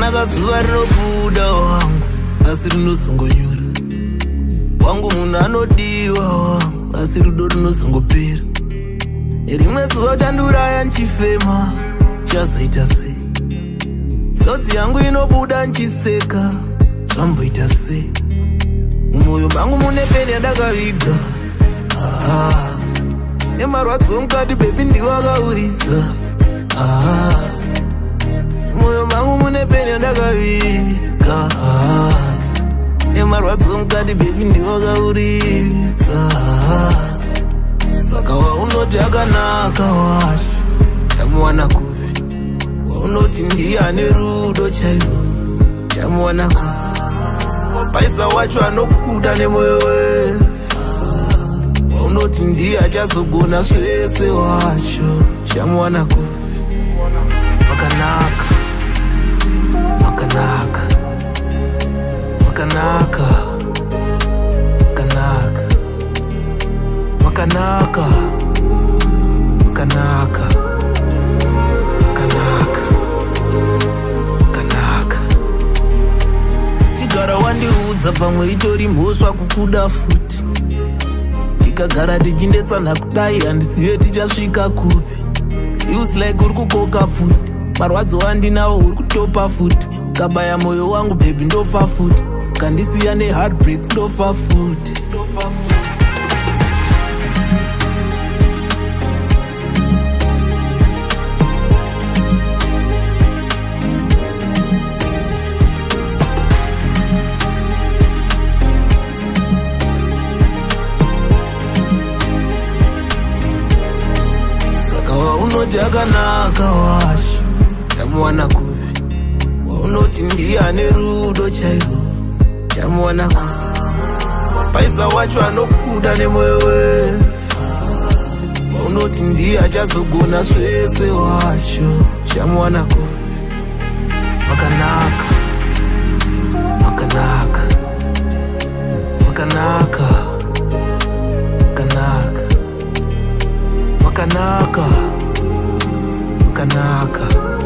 zvakanaka zuva rinobuda wangu asi rinozongonyura wangu munhu anodiwa wangu asi rudo runozongopera rimwe zuva chanduraya nchifema chazoita sei sodzi yangu inobuda nchiseka zvamboita sei mumwoyo mangu mune peni yandakaviga nemarwadzo omukati bebi ndiwo akauriza mwoyo mangu mune peni ndakavika nemarwadzo mukati bebi ndivakauridza saka waunoti akanaka wacho chamuwana kuve waunoti ndiye ane rudo chaiwo chamuwana kuve wapaisa wacho anokuda nemwoyo wese waunoti ndiye achazogona zvese wacho chamuwana kuve wakanaka akanaka akanaka akanaka akanaka tigara wandiudza pamwe itori mhosva kukuda futi tikagara tichindetsana kudai handizive tichasvika kupi us like uri kukoka futi marwadzo andinawo uri kutopa futi ukabaya mwoyo wangu bhebhi ndofa futi ukandisiya neheartbreak ndofa futi, ndofa futi. unoti akanaka wacho chamuwana kupi waunoti ndiyane rudo chairwo chamuwana kupi paisa wacho anokuda nemwoyo wese waunoti ndiye achazogona zvese wacho chamuwana kupi makanaka makanaka makanaka makanaka makanaka kanaka